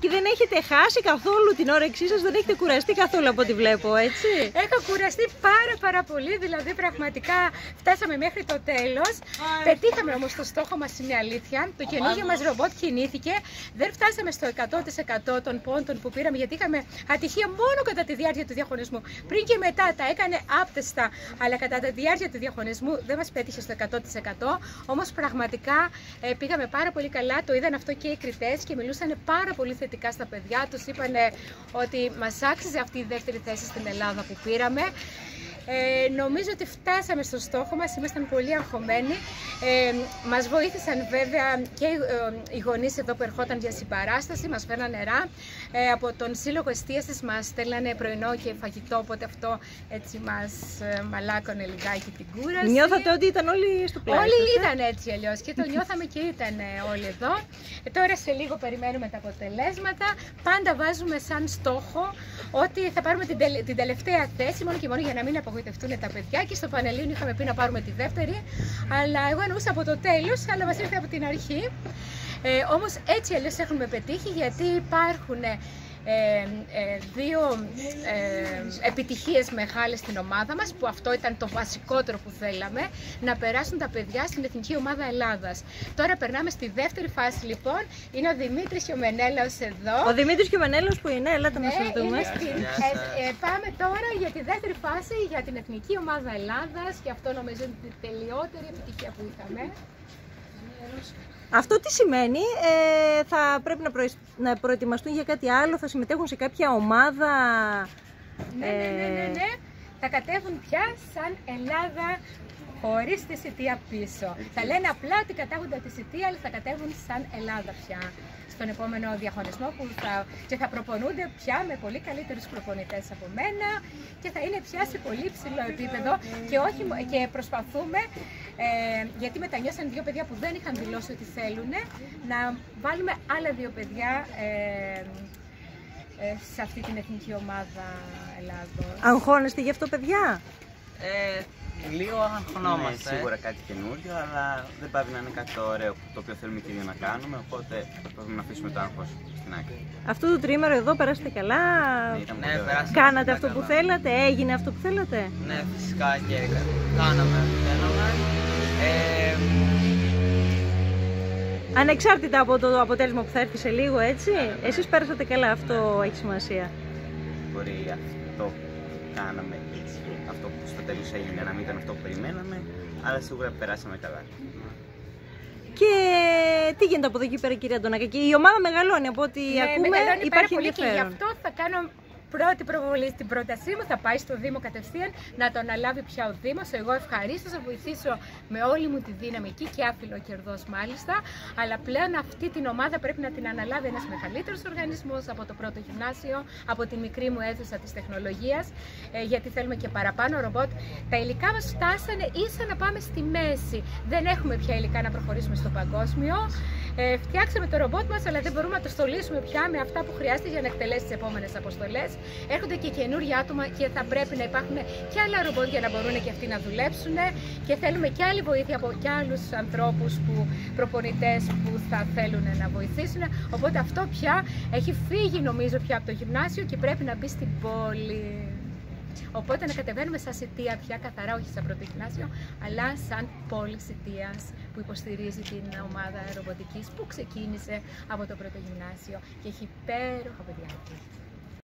Και δεν έχετε χάσει καθόλου την όρεξή σας, δεν έχετε κουραστεί καθόλου από ό,τι βλέπω, έτσι; Έχω κουραστεί πάρα πάρα πολύ, δηλαδή πραγματικά φτάσαμε μέχρι το τέλος. Πετύχαμε όμως το στόχο μας, είναι αλήθεια. Το καινούργιο μας ρομπότ κινήθηκε. Δεν φτάσαμε στο 100% των πόντων που πήραμε, γιατί είχαμε ατυχία μόνο κατά τη διάρκεια του διαγωνισμού. Πριν και μετά τα έκανε άπτεστα, αλλά κατά τη διάρκεια του διαγωνισμού δεν μας πέτυχε στο 100%. Όμως πραγματικά ε, πήγαμε πάρα πολύ καλά, το είδαν αυτό και οι κριτές και μιλούσαν πάρα πολύ θετικά στα παιδιά τους. Είπαν ότι μας άξιζε αυτή η δεύτερη θέση στην Ελλάδα που πήραμε. Ε, νομίζω ότι φτάσαμε στο στόχο μας, ήμασταν πολύ αγχωμένοι. Ε, μας βοήθησαν βέβαια και οι, ε, γονείς εδώ που ερχόταν για συμπαράσταση, μας φέρναν νερά. Ε, από τον Σύλλογο Εστίασης μας στέλνανε πρωινό και φαγητό, οπότε αυτό έτσι μας ε, μαλάκωνε λιγάκι την κούραση. Νιώθατε ότι ήταν όλοι στο πλάι Όλοι ε; ήταν έτσι αλλιώς και το νιώθαμε και ήταν όλοι εδώ. Ε, τώρα σε λίγο περιμένουμε τα αποτελέσματα. Πάντα βάζουμε σαν στόχο ότι θα πάρουμε την, την τελευταία θέση, μόνο και μόνο για να μην απογοητευτούν τα παιδιά και στο Πανελλήνιο είχαμε πει να πάρουμε τη δεύτερη, αλλά εγώ εννοούσα από το τέλος, αλλά μας ήρθε από την αρχή. Ε, όμως έτσι αλλιώς έχουμε πετύχει γιατί υπάρχουν ε, ε, δύο ε, επιτυχίες μεγάλες στην ομάδα μας που αυτό ήταν το βασικότερο που θέλαμε να περάσουν τα παιδιά στην Εθνική Ομάδα Ελλάδας. Τώρα περνάμε στη δεύτερη φάση λοιπόν, είναι ο Δημήτρης και ο Μενέλαος εδώ. Ο Δημήτρης και ο Μενέλαος που είναι, έλατε να σας δούμε. Ε, πάμε τώρα για τη δεύτερη φάση για την Εθνική Ομάδα Ελλάδας και αυτό νομίζω είναι η τελειότερη επιτυχία που είχαμε. Αυτό τι σημαίνει, ε, θα πρέπει να, να προετοιμαστούν για κάτι άλλο, θα συμμετέχουν σε κάποια ομάδα. Ναι, ναι, ναι, ναι, ναι. Θα κατέβουν πια σαν Ελλάδα χωρίς τη σιτία πίσω. Θα λένε απλά ότι κατάγονται τη σιτία, αλλά θα κατέβουν σαν Ελλάδα πια στον επόμενο διαγωνισμό που θα, και θα προπονούνται πια με πολύ καλύτερους προπονητές από μένα και θα είναι πια σε πολύ ψηλό επίπεδο και, όχι, και προσπαθούμε, ε, γιατί μετανιώσαν δύο παιδιά που δεν είχαν δηλώσει ότι θέλουν, να βάλουμε άλλα δύο παιδιά ε, ε, σε αυτή την εθνική ομάδα Ελλάδος. Αγχώνεστε γι' αυτό παιδιά; Ε, Λίγο αγχωνόμαστε. Είναι σίγουρα κάτι καινούριο, αλλά δεν πάει να είναι κάτι ωραίο το οποίο θέλουμε και να κάνουμε. Οπότε πρέπει να αφήσουμε το άγχος στην άκρη. Αυτό το τρίμερο εδώ περάσατε καλά; Ναι, ναι Κάνατε αυτό που θέλατε, έγινε αυτό που θέλατε; Ναι, φυσικά και κάναμε Ανεξάρτητα από το αποτέλεσμα που θα έρθει σε λίγο, έτσι. Ναι, ναι. Εσείς πέρασατε καλά, αυτό έχει σημασία. Μπορεί αυτό που κάναμε αυτό που στο τέλος έγινε να μην ήταν αυτό που περιμέναμε, αλλά σίγουρα περάσαμε καλά. Και τι γίνεται από εδώ και πέρα, κυρία Αντωνάκη; Η ομάδα μεγαλώνει από ό,τι ναι, ακούμε. Υπάρχει πολύ και γι' αυτό θα κάνω πρώτη προβολή στην πρότασή μου θα πάει στο Δήμο κατευθείαν να το αναλάβει πια ο Δήμος. Εγώ ευχαρίστως θα βοηθήσω με όλη μου τη δύναμη εκεί και άφιλο κερδός μάλιστα. Αλλά πλέον αυτή την ομάδα πρέπει να την αναλάβει ένας μεγαλύτερος οργανισμός από το πρώτο γυμνάσιο, από τη μικρή μου αίθουσα της τεχνολογίας, ε, γιατί θέλουμε και παραπάνω ρομπότ. Τα υλικά μας φτάσανε ίσα να πάμε στη μέση. Δεν έχουμε πια υλικά να προχωρήσουμε στο παγκόσμιο. Ε, φτιάξαμε το ρομπότ μας, αλλά δεν μπορούμε να το στολίσουμε πια με αυτά που χρειάζεται για να εκτελέσει τις επόμενες αποστολές έρχονται και καινούργια άτομα και θα πρέπει να υπάρχουν και άλλα ρομπότ για να μπορούν και αυτοί να δουλέψουν και θέλουμε και άλλη βοήθεια από και άλλους ανθρώπους που προπονητές που θα θέλουν να βοηθήσουν. Οπότε αυτό πια έχει φύγει νομίζω πια από το γυμνάσιο και πρέπει να μπει στην πόλη. Οπότε να κατεβαίνουμε σαν σιτία πια καθαρά, όχι σαν πρώτο γυμνάσιο, αλλά σαν πόλη σιτίας που υποστηρίζει την ομάδα ρομποτικής που ξεκίνησε από το πρώτο γυμνάσιο και έχει υπέροχα παιδιά.